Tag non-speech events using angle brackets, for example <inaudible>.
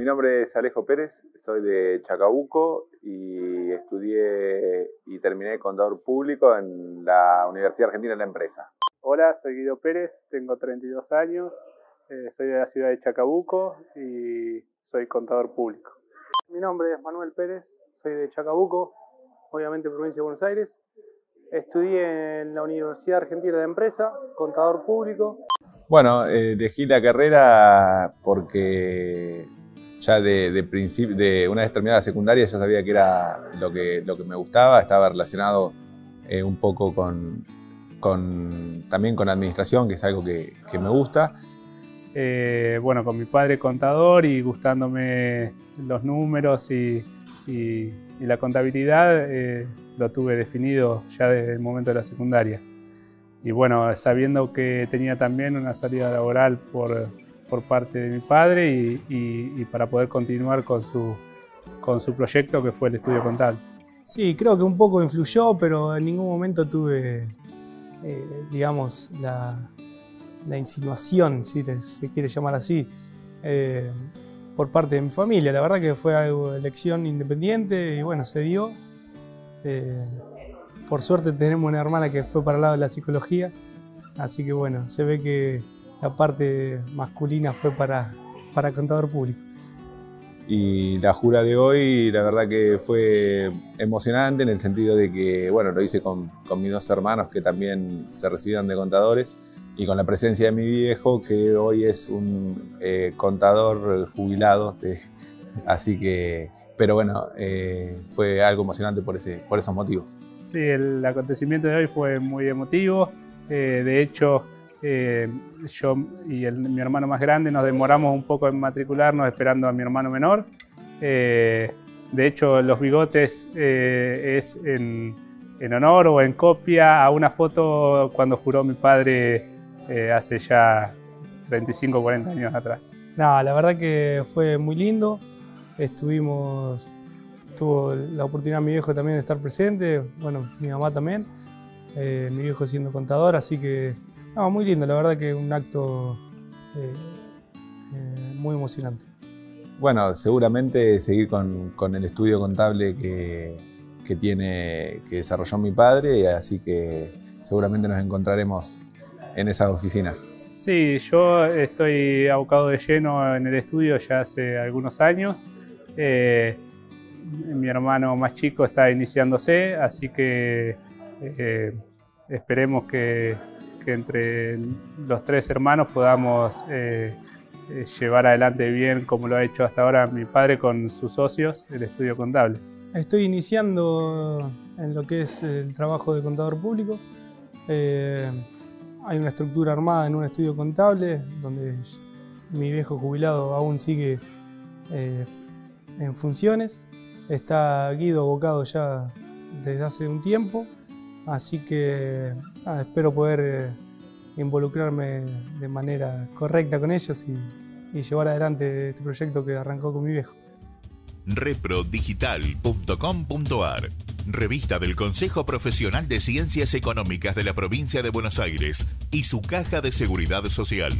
Mi nombre es Alejo Pérez, soy de Chacabuco y estudié y terminé contador público en la Universidad Argentina de la Empresa. Hola, soy Guido Pérez, tengo 32 años, eh, soy de la ciudad de Chacabuco y soy contador público. Mi nombre es Manuel Pérez, soy de Chacabuco, obviamente provincia de Buenos Aires. Estudié en la Universidad Argentina de Empresa, contador público. Bueno, eh, elegí la carrera porque ya de, de, de una vez terminada la secundaria ya sabía que era lo que, lo que me gustaba, estaba relacionado eh, un poco con, con, también con administración, que es algo que, que me gusta. Eh, bueno, con mi padre contador y gustándome los números y, y, la contabilidad, eh, lo tuve definido ya desde el momento de la secundaria. Y bueno, sabiendo que tenía también una salida laboral por, por parte de mi padre y, para poder continuar con su, con su proyecto que fue el estudio contable. Sí, creo que un poco influyó, pero en ningún momento tuve, eh, digamos, la, la, insinuación, si se quiere llamar así, eh, por parte de mi familia. La verdad que fue algo elección independiente y bueno, se dio. Eh, por suerte tenemos una hermana que fue para el lado de la psicología, así que bueno, se ve que la parte masculina fue para, para contador público. Y la jura de hoy, la verdad que fue emocionante en el sentido de que, bueno, lo hice con, con mis dos hermanos que también se recibieron de contadores y con la presencia de mi viejo que hoy es un eh, contador jubilado. <laughs> así que, pero bueno, eh, fue algo emocionante por, ese, por esos motivos. Sí, el acontecimiento de hoy fue muy emotivo. Eh, de hecho, eh, yo y mi hermano más grande nos demoramos un poco en matricularnos esperando a mi hermano menor. Eh, de hecho, los bigotes eh, es en, honor o en copia a una foto cuando juró mi padre hace ya 25 o 40 años atrás. No, la verdad que fue muy lindo. Estuvimos, tuvo la oportunidad mi viejo también de estar presente, bueno, mi mamá también, mi viejo siendo contador, así que no, muy lindo, la verdad que un acto eh, eh, muy emocionante. Bueno, seguramente seguir con, el estudio contable que, tiene, que desarrolló mi padre, así que seguramente nos encontraremos en esas oficinas. Sí, yo estoy abocado de lleno en el estudio ya hace algunos años. Eh, mi hermano más chico está iniciándose, así que esperemos que, que entre los tres hermanos podamos eh, eh, llevar adelante bien como lo ha hecho hasta ahora mi padre con sus socios el estudio contable. Estoy iniciando en lo que es el trabajo de contador público. Eh, hay una estructura armada en un estudio contable donde mi viejo jubilado aún sigue en funciones. Está Guido abocado ya desde hace un tiempo. Así que espero poder eh, involucrarme de manera correcta con ellos y, y llevar adelante este proyecto que arrancó con mi viejo. Reprodigital.com.ar Revista del Consejo Profesional de Ciencias Económicas de la Provincia de Buenos Aires y su Caja de Seguridad Social.